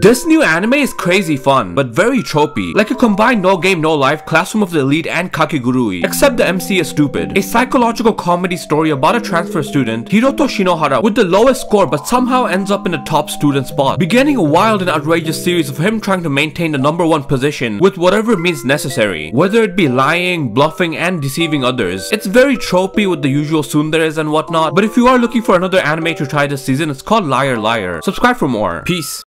This new anime is crazy fun, but very tropey, like a combined No Game No Life, Classroom of the Elite and Kakegurui, except the MC is stupid. A psychological comedy story about a transfer student, Hiroto Shinohara, with the lowest score but somehow ends up in the top student spot, beginning a wild and outrageous series of him trying to maintain the number one position with whatever means necessary, whether it be lying, bluffing, and deceiving others. It's very tropey with the usual tsunderes and whatnot, but if you are looking for another anime to try this season, it's called Liar Liar. Subscribe for more. Peace.